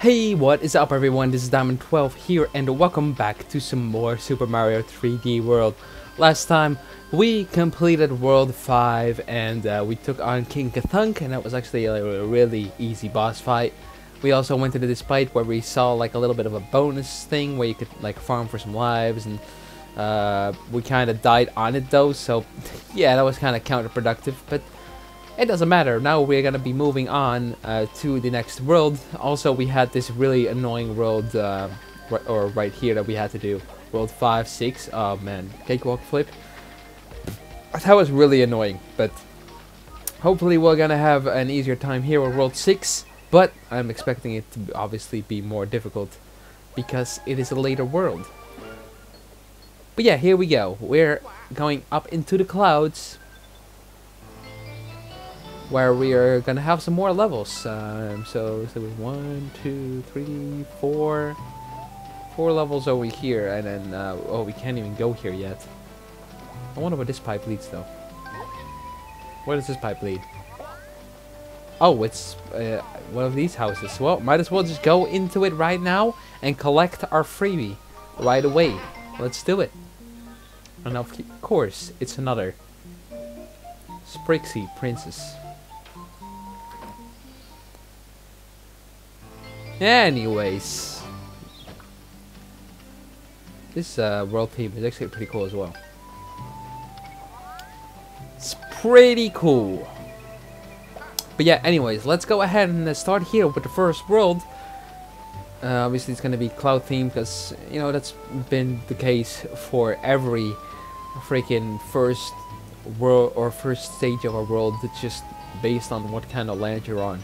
Hey, what is up everyone? This is Dinomen12 here and welcome back to some more Super Mario 3D World. Last time we completed World 5 and uh, we took on King Ka-thunk and that was actually a really easy boss fight. We also went to this fight where we saw like a little bit of a bonus thing where you could like farm for some lives and uh, we kind of died on it though so yeah that was kind of counterproductive but it doesn't matter. Now we're gonna be moving on uh, to the next world. Also, we had this really annoying world, uh, or right here that we had to do. World 5, 6, oh man, cakewalk flip. That was really annoying, but hopefully we're gonna have an easier time here with World 6. But I'm expecting it to obviously be more difficult because it is a later world. But yeah, here we go. We're going up into the clouds where we are gonna have some more levels. Um, so, so one, two, three, four, four levels over here, and then uh, oh, we can't even go here yet. I wonder where this pipe leads, though. Where does this pipe lead? Oh, it's uh, one of these houses. Well, might as well just go into it right now and collect our freebie right away. Let's do it. And of course, it's another Sprixie Princess. Anyways. This uh, world theme is actually pretty cool as well. It's pretty cool. But yeah, anyways, let's go ahead and start here with the first world. Uh, obviously, it's going to be cloud theme because, you know, that's been the case for every freaking first world or first stage of a world. It's just based on what kind of land you're on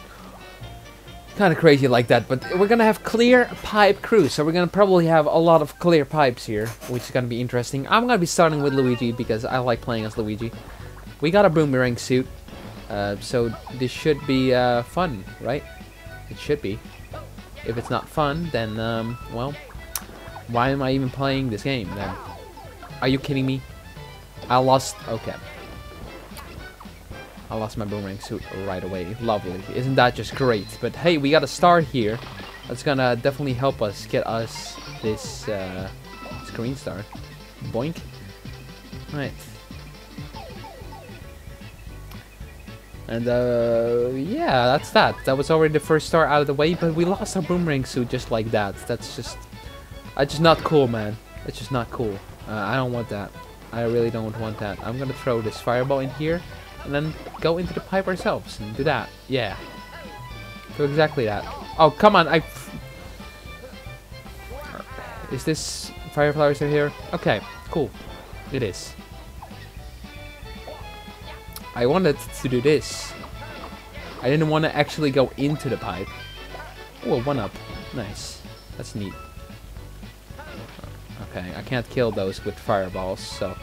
kind of crazy like that, but we're gonna have clear pipe cruise, so we're gonna probably have a lot of clear pipes here, which is gonna be interesting. I'm gonna be starting with Luigi because I like playing as Luigi. We got a boomerang suit, uh, so this should be uh, fun, right? It should be. If it's not fun, then, um, well, why am I even playing this game then? Are you kidding me? I lost... Okay. I lost my boomerang suit right away. Lovely. Isn't that just great? But hey, we got a star here. That's gonna definitely help us get us this, uh, green star. Boink. Right. And, uh, yeah, that's that. That was already the first star out of the way, but we lost our boomerang suit just like that. That's just... That's just not cool, man. That's just not cool. Uh, I don't want that. I really don't want that. I'm gonna throw this fireball in here and then go into the pipe ourselves and do that. Yeah. Do exactly that. Oh, come on. I. Is this fire flowers here? Okay, cool. It is. I wanted to do this. I didn't want to actually go into the pipe. Oh, one up. Nice. That's neat. Okay, I can't kill those with fireballs, so...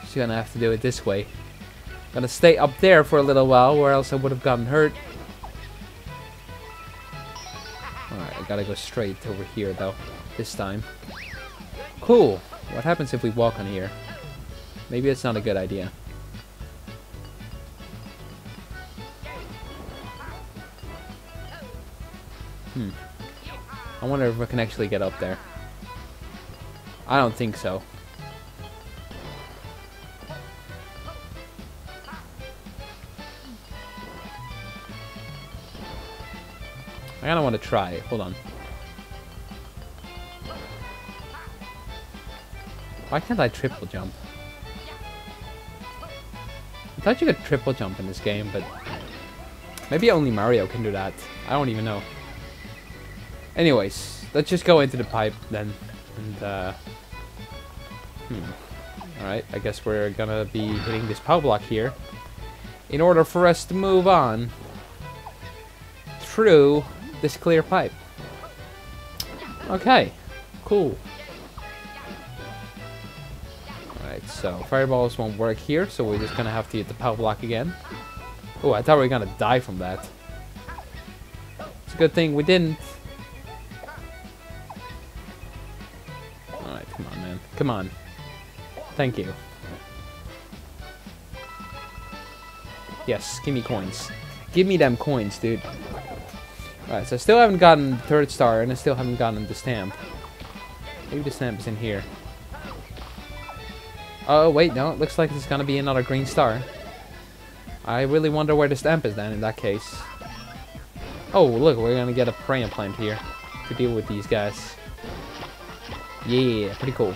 Just gonna have to do it this way. Gonna stay up there for a little while, or else I would have gotten hurt. Alright, I gotta go straight over here, though, this time. Cool. What happens if we walk on here? Maybe it's not a good idea. Hmm. I wonder if I can actually get up there. I don't think so. Kind of want to try. Hold on. Why can't I triple jump? I thought you could triple jump in this game, but maybe only Mario can do that. I don't even know. Anyways, let's just go into the pipe then. And, uh, hmm. Alright, I guess we're gonna be hitting this power block here in order for us to move on through this clear pipe. Okay, cool. Alright, so fireballs won't work here, so we're just gonna have to hit the power block again. Oh, I thought we were gonna die from that. It's a good thing we didn't. Alright, come on, man. Come on. Thank you. Yes, give me coins. Give me them coins, dude. Alright, so I still haven't gotten the third star, and I still haven't gotten the stamp. Maybe the stamp is in here. Oh, wait, no, it looks like there's gonna be another green star. I really wonder where the stamp is then, in that case. Oh, look, we're gonna get a piranha plant here to deal with these guys. Yeah, pretty cool.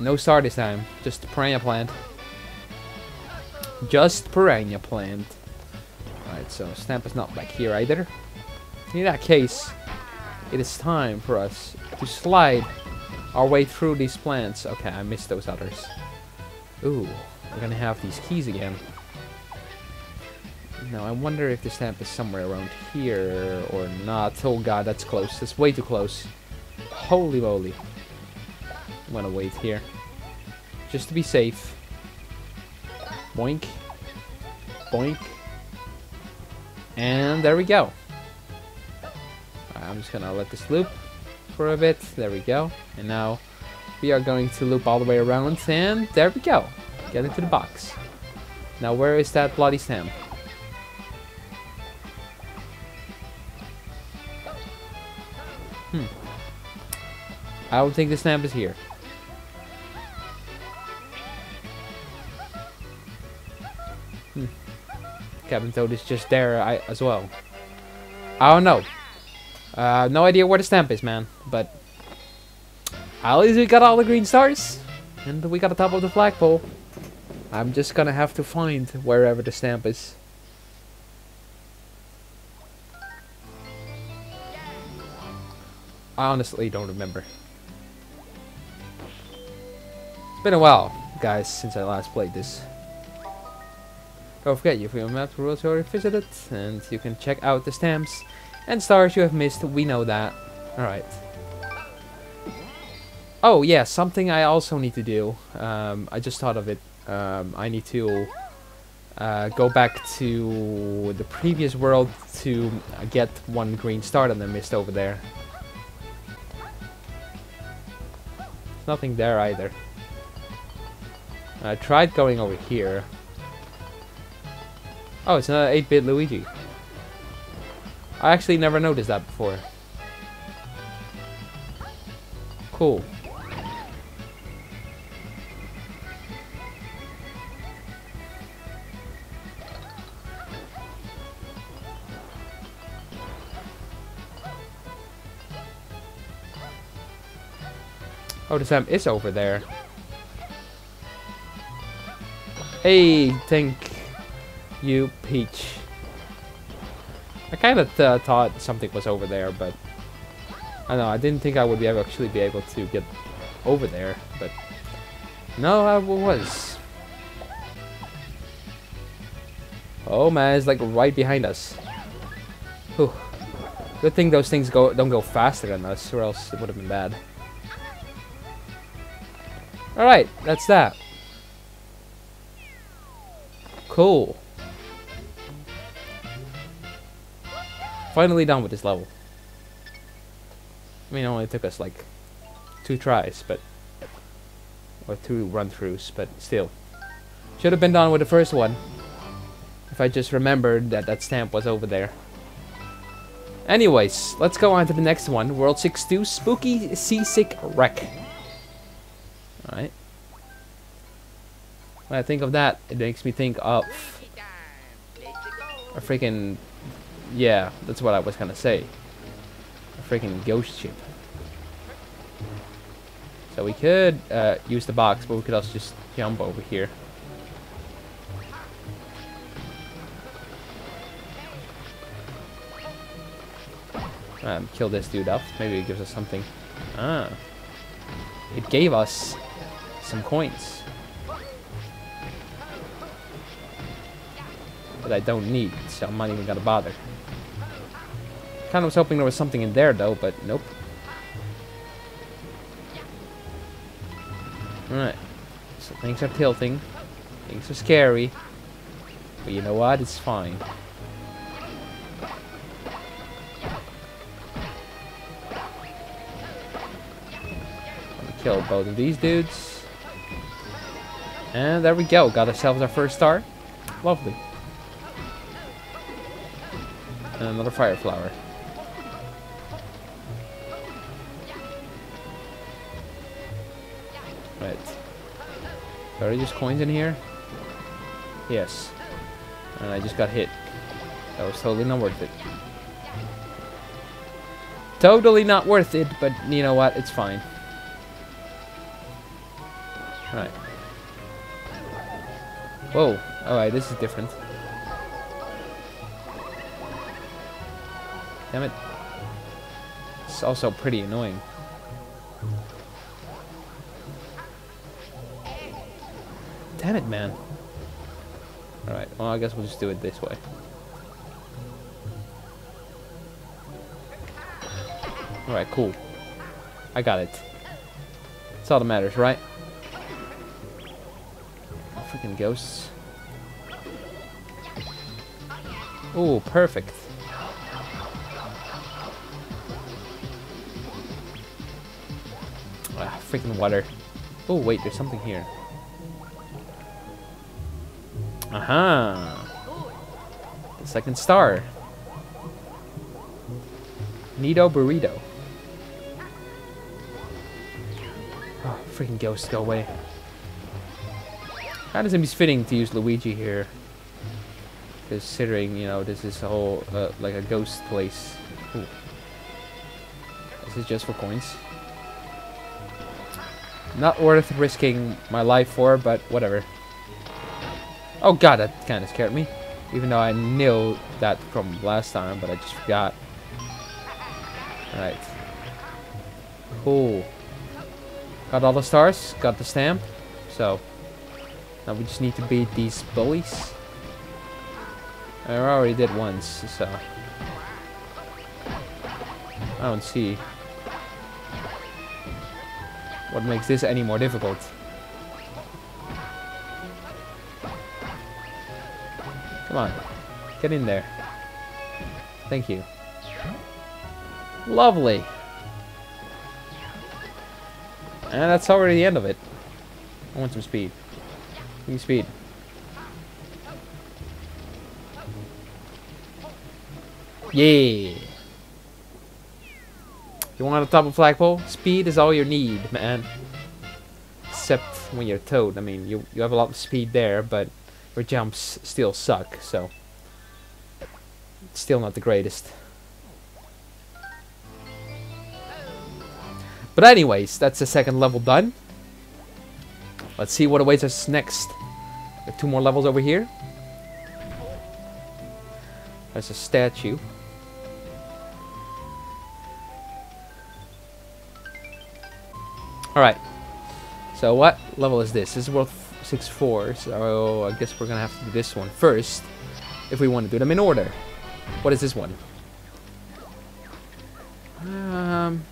No star this time, just piranha plant. Just piranha plant. So stamp is not back here either. In that case, it is time for us to slide our way through these plants. Okay, I missed those others. Ooh, we're gonna have these keys again. Now, I wonder if the stamp is somewhere around here or not. Oh god, that's close. That's way too close. Holy moly. I'm gonna wait here. Just to be safe. Boink. Boink. And there we go. I'm just gonna let this loop for a bit. There we go. And now we are going to loop all the way around and there we go. Get into the box. Now where is that bloody stamp? Hmm. I don't think the stamp is here. Captain Toad is just there I, as well. I don't know. Uh, no idea where the stamp is, man. But at least we got all the green stars. And we got the top of the flagpole. I'm just gonna have to find wherever the stamp is. I honestly don't remember. It's been a while, guys, since I last played this. Don't forget, if you feel map rules already visited, and you can check out the stamps and stars you have missed. We know that. Alright. Oh, yeah, something I also need to do. Um, I just thought of it. Um, I need to uh, go back to the previous world to get one green star that I missed over there. Nothing there either. I tried going over here. Oh, it's another 8-bit Luigi. I actually never noticed that before. Cool. Oh, the Sam is over there. Hey, thank you, Peach. I kind of th thought something was over there, but I don't know. I didn't think I would be actually be able to get over there, but no, I was. Oh man, it's like right behind us. Whew. Good thing those things go don't go faster than us, or else it would have been bad. Alright, that's that. Cool. Finally done with this level. I mean, it only took us like two tries, but... Or two run-throughs, but still. Should have been done with the first one. If I just remembered that that stamp was over there. Anyways, let's go on to the next one. World 6-2, Spooky Seasick Wreck. Alright. When I think of that, it makes me think of a freaking yeah, that's what I was gonna say. A freaking ghost ship. So we could uh, use the box, but we could also just jump over here. Um, kill this dude off. Maybe it gives us something. Ah. It gave us some coins. That I don't need, so I'm not even gonna bother. Kind of was hoping there was something in there though, but nope. Alright. So things are tilting. Things are scary. But you know what? It's fine. kill both of these dudes. And there we go. Got ourselves our first star. Lovely. And another fire flower. Right. Are there just coins in here? Yes. And I just got hit. That was totally not worth it. Totally not worth it, but you know what? It's fine. Right. Whoa. Alright, this is different. Damn it. It's also pretty annoying. Damn it, man. Alright, well, I guess we'll just do it this way. Alright, cool. I got it. That's all that matters, right? Oh, freaking ghosts. Ooh, perfect. Freaking water. Oh, wait, there's something here. Aha! The second star. Nito Burrito. Oh, freaking ghost, go away. How does it be fitting to use Luigi here? Considering, you know, this is a whole, uh, like a ghost place. Ooh. This is just for coins. Not worth risking my life for, but whatever. Oh god, that kind of scared me. Even though I knew that from last time, but I just forgot. Alright. Cool. Got all the stars, got the stamp. So, now we just need to beat these bullies. I already did once, so... I don't see what makes this any more difficult. Come on. Get in there. Thank you. Lovely. And that's already the end of it. I want some speed. Give me speed. Yeah. You want a top of flagpole? Speed is all you need, man. Except when you're Toad. I mean, you, you have a lot of speed there, but your jumps still suck, so... Still not the greatest. But anyways, that's the second level done. Let's see what awaits us next. Two more levels over here. There's a statue. Alright. So what level is this? This is world 6-4, so I guess we're gonna have to do this one first. If we want to do them in order. What is this one? Um,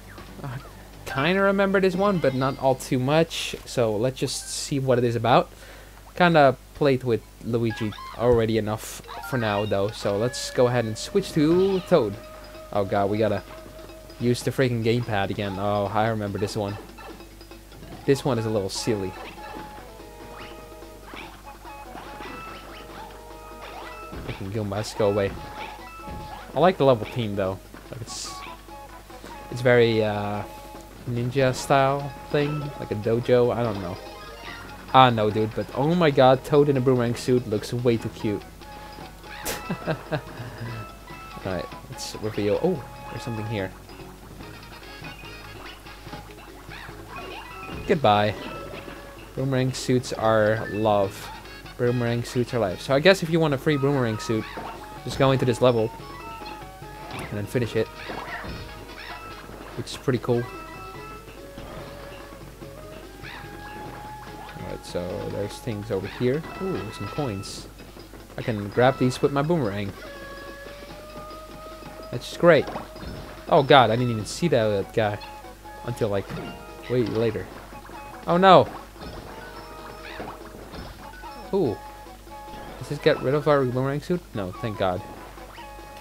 I kind of remember this one, but not all too much. So let's just see what it is about. Kind of played with Luigi already enough for now, though. So let's go ahead and switch to Toad. Oh god, we gotta use the freaking gamepad again. Oh, I remember this one. This one is a little silly. Freaking Goombas, go away. I like the level theme though. Like it's it's very uh, ninja style thing, like a dojo. I don't know. Ah no, dude. But oh my god, Toad in a boomerang suit looks way too cute. Alright, let's reveal. Oh, there's something here. Goodbye. Boomerang suits are love. Boomerang suits are life. So I guess if you want a free boomerang suit, just go into this level and then finish it. Which is pretty cool. Alright, so there's things over here. Ooh, some coins. I can grab these with my boomerang. That's just great. Oh god, I didn't even see that, that guy until like way later. Oh no! Ooh. Does this get rid of our boomerang suit? No, thank god.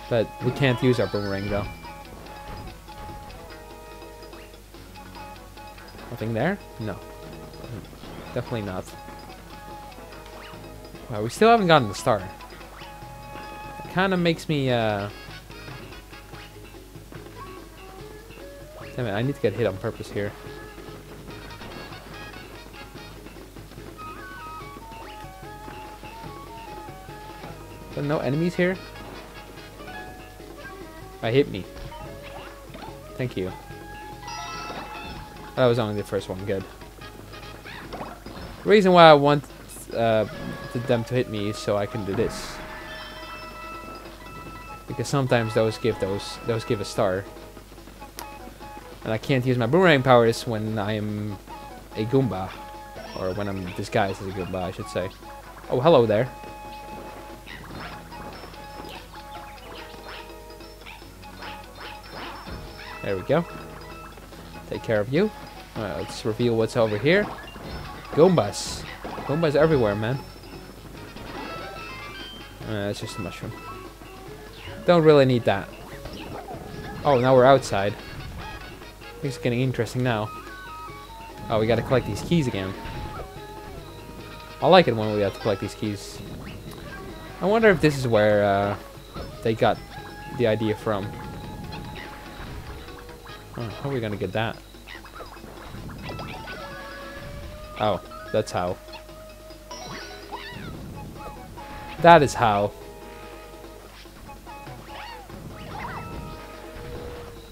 But we can't use our boomerang though. Nothing there? No. Definitely not. Wow, we still haven't gotten the star. It kind of makes me, uh... Damn it, I need to get hit on purpose here. There no enemies here? I hit me. Thank you. That was only the first one, good. The reason why I want uh, them to hit me is so I can do this. Because sometimes those give those those give a star. And I can't use my boomerang powers when I'm a Goomba. Or when I'm disguised as a Goomba, I should say. Oh, hello there. There we go. Take care of you. Alright, let's reveal what's over here. Goombas. Goombas everywhere, man. Uh, it's just a mushroom. Don't really need that. Oh, now we're outside. Are getting interesting now. Oh, we gotta collect these keys again. I like it when we have to collect these keys. I wonder if this is where uh, they got the idea from. How are we gonna get that? Oh, that's how. That is how.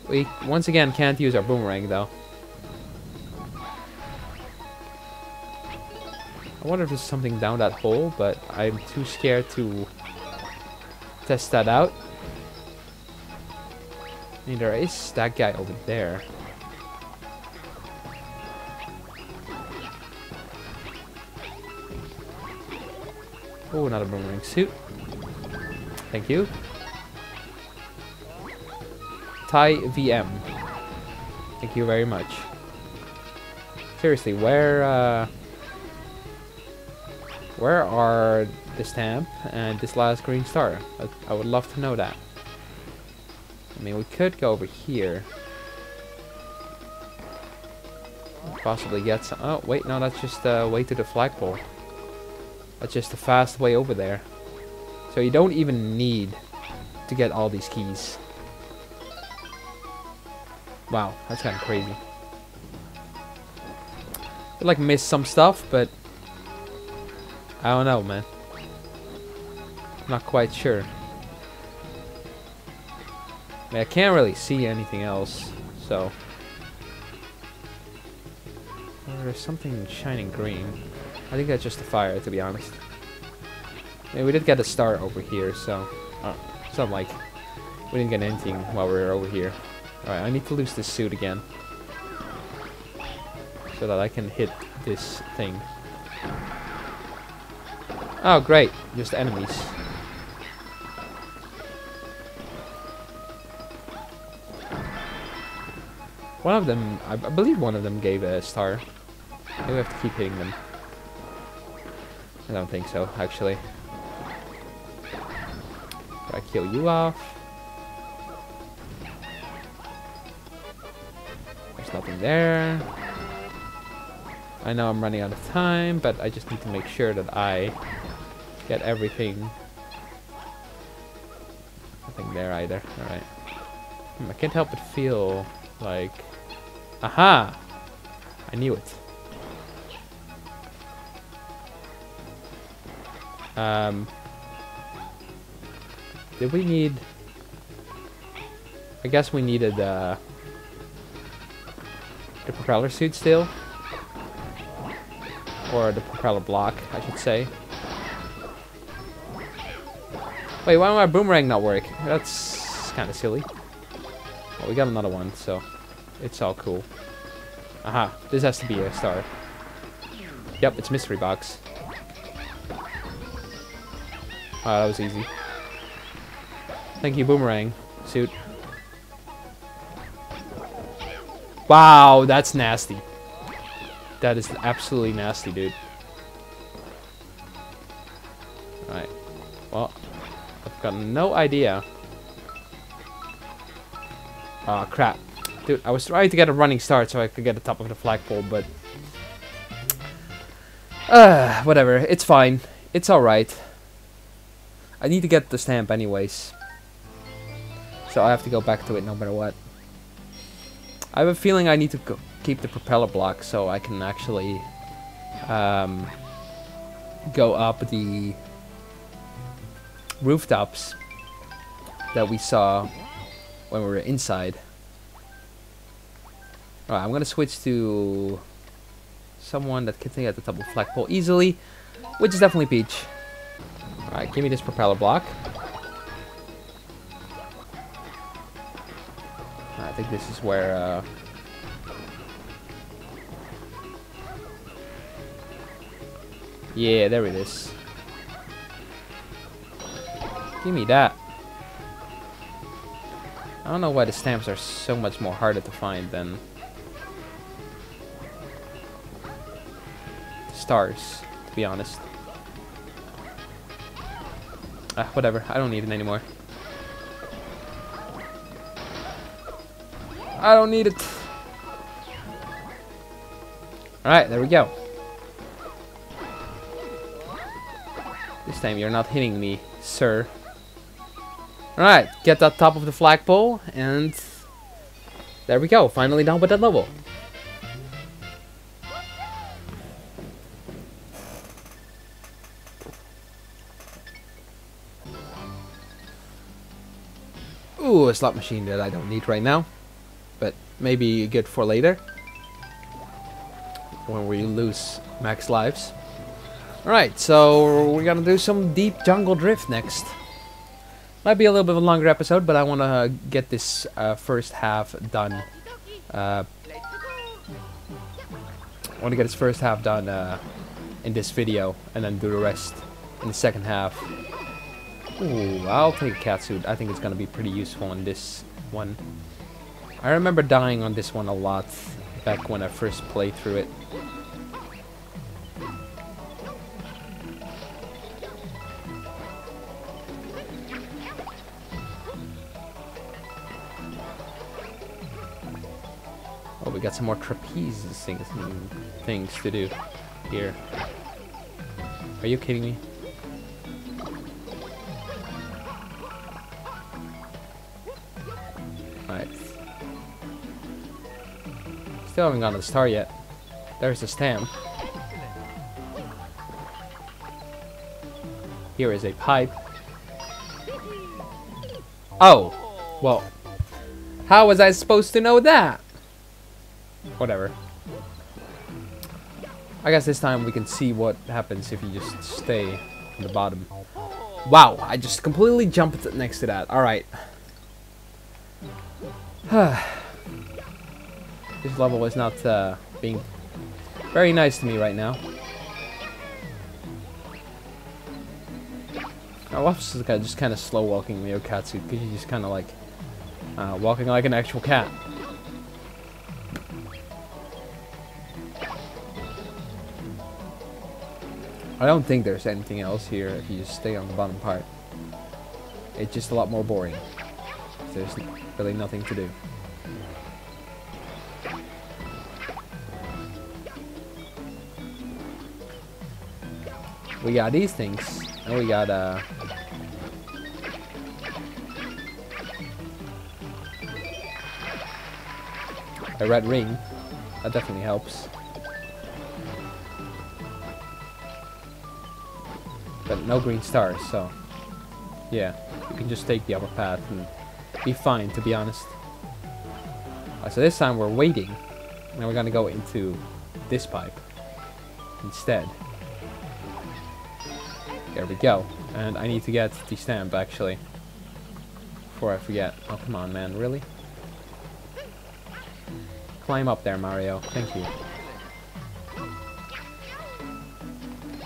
We, once again, can't use our boomerang, though. I wonder if there's something down that hole, but I'm too scared to test that out. I there is that guy over there. Oh, another boomerang suit. Thank you. Thai VM. Thank you very much. Seriously, where uh, where are the stamp and this last green star? I, I would love to know that. I mean, we could go over here. Possibly get some... Oh, wait, no, that's just the way to the flagpole. That's just the fast way over there. So you don't even need to get all these keys. Wow, that's kind of crazy. I like missed some stuff, but... I don't know, man. Not quite sure. I, mean, I can't really see anything else, so... Oh, there's something shining green. I think that's just the fire, to be honest. Mean, we did get a star over here, so... Uh, I'm like... We didn't get anything while we were over here. Alright, I need to lose this suit again. So that I can hit this thing. Oh, great. Just enemies. One of them, I, believe one of them gave a star. Maybe we have to keep hitting them. I don't think so, actually. I kill you off. There's nothing there. I know I'm running out of time, but I just need to make sure that I get everything. Nothing there either. Alright. Hmm, I can't help but feel like Aha! I knew it. Um, did we need... I guess we needed uh, the propeller suit still. Or the propeller block, I should say. Wait, why my boomerang not work? That's kind of silly. Well, we got another one, so it's all cool. Aha, this has to be a star. Yep, it's mystery box. Oh, that was easy. Thank you, boomerang suit. Wow, that's nasty. That is absolutely nasty, dude. Alright. Well, I've got no idea. Oh, crap. Dude, I was trying to get a running start so I could get the top of the flagpole, but... Uh, whatever. It's fine. It's alright. I need to get the stamp anyways. So I have to go back to it no matter what. I have a feeling I need to keep the propeller block so I can actually um, go up the rooftops that we saw when we were inside. Alright, I'm gonna switch to someone that can stay at the top of flagpole easily, which is definitely Peach. Alright, give me this propeller block. I think this is where uh, Yeah, there it is. Give me that. I don't know why the stamps are so much more harder to find than stars, to be honest. Ah, whatever. I don't need it anymore. I don't need it. Alright, there we go. This time you're not hitting me, sir. Alright, get that top of the flagpole, and there we go, finally done with that level. Ooh, a slot machine that I don't need right now, but maybe good for later, when we lose max lives. Alright, so we're gonna do some deep jungle drift next. Might be a little bit of a longer episode, but I want to get this uh, first half done. Uh, I want to get this first half done uh, in this video, and then do the rest in the second half. Ooh, I'll take a cat suit. I think it's gonna be pretty useful in this one. I remember dying on this one a lot back when I first played through it. Oh, we got some more trapeze things, things to do here. Are you kidding me? Alright. Still haven't gotten the star yet. There's the stamp. Here is a pipe. Oh! Well, how was I supposed to know that? Whatever. I guess this time we can see what happens if you just stay on the bottom. Wow, I just completely jumped next to that. Alright. this level is not uh, being very nice to me right now. I love just kind of slow walking Leo Katsu because he's just kind of like uh, walking like an actual cat. I don't think there's anything else here if you just stay on the bottom part. It's just a lot more boring. There's really nothing to do. We got these things, and we got uh, a red ring. That definitely helps. but no green stars, so yeah, you can just take the upper path and be fine, to be honest. Right, so this time we're waiting, and we're gonna go into this pipe instead. There we go. And I need to get the stamp, actually. Before I forget. Oh, come on, man. Really? Climb up there, Mario. Thank you.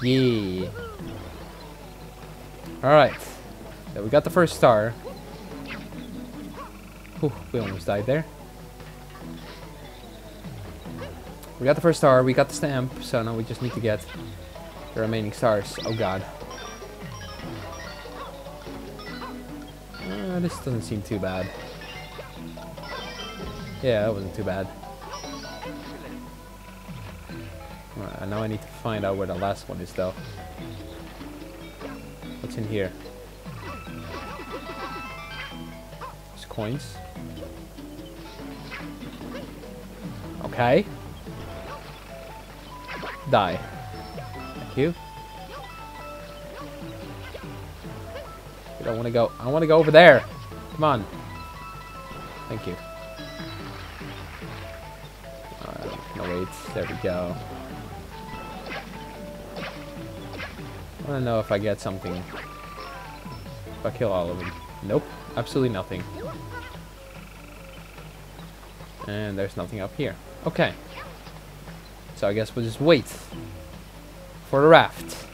Yeah. Alright. So we got the first star. We almost died there. We got the first star, we got the stamp, so now we just need to get the remaining stars. Oh god. Uh, this doesn't seem too bad. Yeah, that wasn't too bad. Right, now I need to find out where the last one is though. What's in here? There's coins. Okay. Die. Thank you. I don't want to go. I want to go over there. Come on. Thank you. No, wait. There we go. I want to know if I get something. If I kill all of them. Nope. Absolutely nothing. And there's nothing up here. Okay. So I guess we'll just wait for the raft.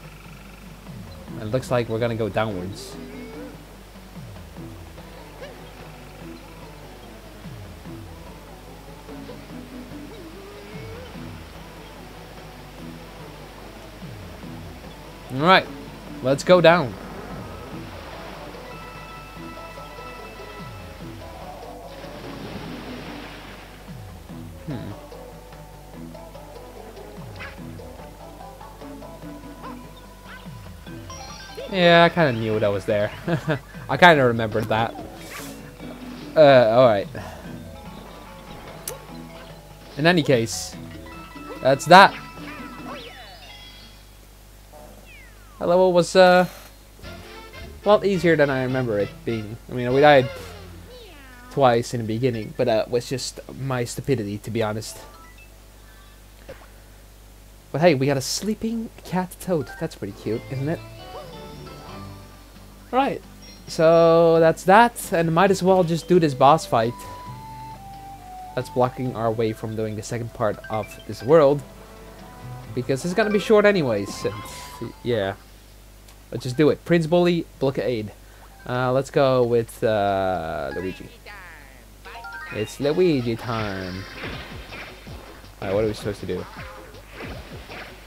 It looks like we're gonna go downwards. Alright, let's go down. Hmm. Yeah, I kind of knew that was there. I kind of remembered that. Uh, alright. In any case, that's that. That level was uh, a lot easier than I remember it being. I mean, we died twice in the beginning, but uh, was just my stupidity, to be honest. But hey, we got a sleeping cat toad. That's pretty cute, isn't it? Right. So that's that, and might as well just do this boss fight. That's blocking our way from doing the second part of this world. Because it's gonna be short anyways. Yeah. Let's just do it. Prince Bully, Blockade. Uh, let's go with uh, Luigi. It's Luigi time. Alright, what are we supposed to do?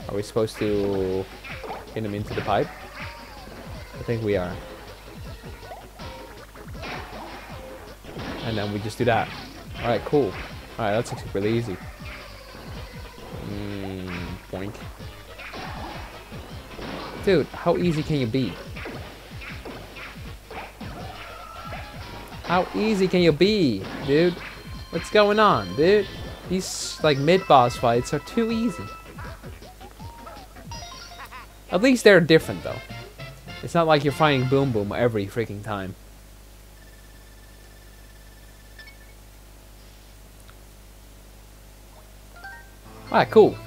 Are we supposed to hit him into the pipe? I think we are. And then we just do that. Alright, cool. Alright, that's actually really easy. Mm, boink. Dude, how easy can you be? How easy can you be, dude? What's going on, dude? These, like, mid-boss fights are too easy. At least they're different, though. It's not like you're fighting Boom Boom every freaking time. Alright, cool.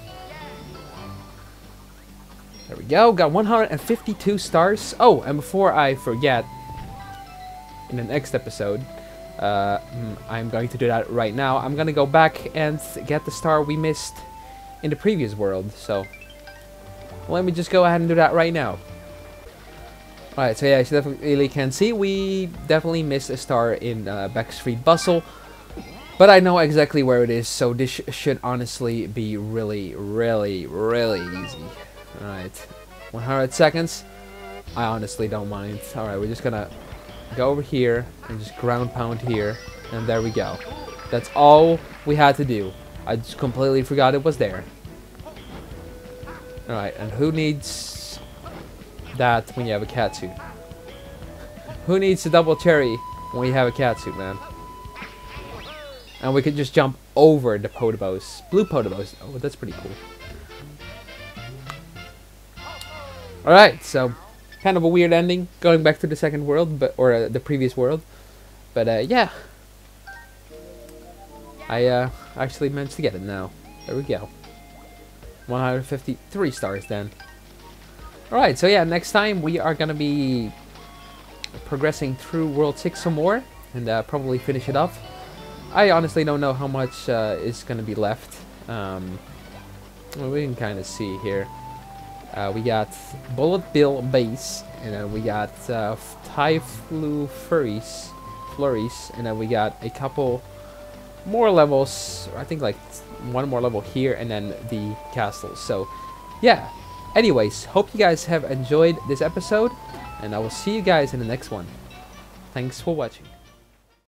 There we go. Got 152 stars. Oh, and before I forget, in the next episode, uh, hmm, I'm going to do that right now. I'm going to go back and get the star we missed in the previous world. So, let me just go ahead and do that right now. Alright, so yeah, as you definitely can see, we definitely missed a star in uh, Backstreet Bustle. But I know exactly where it is, so this sh should honestly be really, really, really easy. Alright, 100 seconds. I honestly don't mind. Alright, we're just gonna go over here and just ground pound here. And there we go. That's all we had to do. I just completely forgot it was there. Alright, and who needs that when you have a cat suit? Who needs a double cherry when you have a cat suit, man? And we could just jump over the Podobos. Blue Podobos. Oh, that's pretty cool. Alright, so kind of a weird ending. Going back to the second world, but or uh, the previous world. But uh, yeah. I uh, actually managed to get it now. There we go. 153 stars then. Alright, so yeah, next time we are going to be progressing through World 6 some more. And uh, probably finish it off. I honestly don't know how much uh, is going to be left. Um, well, we can kind of see here. Uh, we got Bullet Bill Base, and then we got uh, Ty-Foo Furries, Flurries, and then we got a couple more levels. I think like one more level here, and then the castle. So, yeah. Anyways, hope you guys have enjoyed this episode, and I will see you guys in the next one. Thanks for watching.